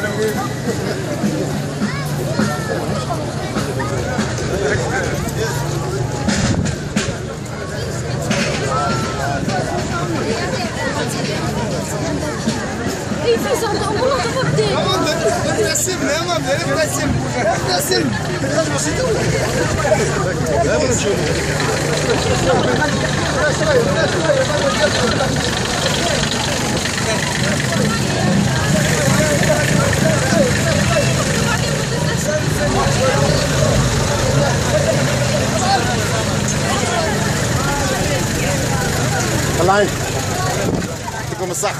alemin. Tamam ben resim Leman benim resim. Ben resim. Biraz basit olur. Ben bunu söyleyeyim. lá Vou começar.